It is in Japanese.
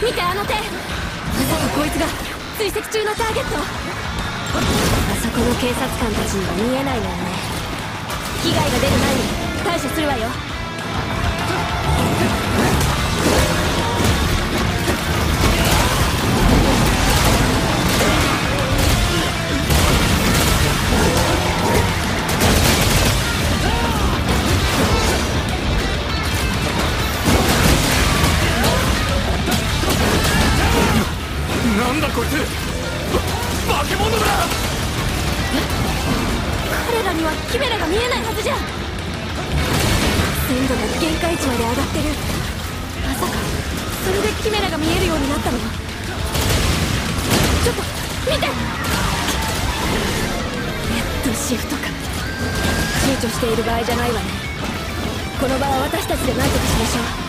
見てあの手。まさかこいつが追跡中のターゲット。あそこの警察官たちには見えないのよね。被害が出る前に対処するわよ。なんだこいつ化け物だ！彼らにはキメラが見えないはずじゃ。鮮度が限界値まで上がってる。まさかそれでキメラが見えるようになったのちょっと見て！レッドシフトか。躊躇している場合じゃないわね。この場は私たちで何としましょう。